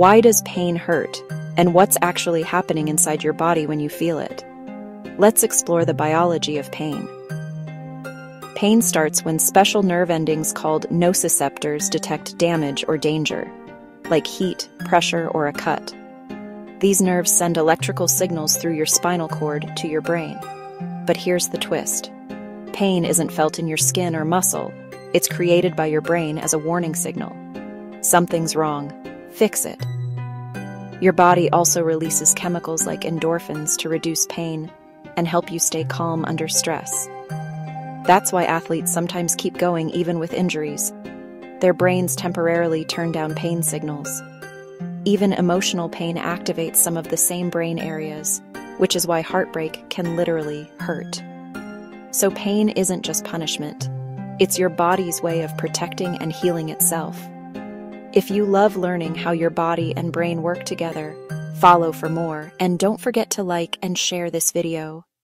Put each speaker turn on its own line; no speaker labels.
Why does pain hurt? And what's actually happening inside your body when you feel it? Let's explore the biology of pain. Pain starts when special nerve endings called nociceptors detect damage or danger, like heat, pressure, or a cut. These nerves send electrical signals through your spinal cord to your brain. But here's the twist pain isn't felt in your skin or muscle, it's created by your brain as a warning signal. Something's wrong. Fix it. Your body also releases chemicals like endorphins to reduce pain and help you stay calm under stress. That's why athletes sometimes keep going even with injuries. Their brains temporarily turn down pain signals. Even emotional pain activates some of the same brain areas, which is why heartbreak can literally hurt. So, pain isn't just punishment, it's your body's way of protecting and healing itself. If you love learning how your body and brain work together, follow for more, and don't forget to like and share this video.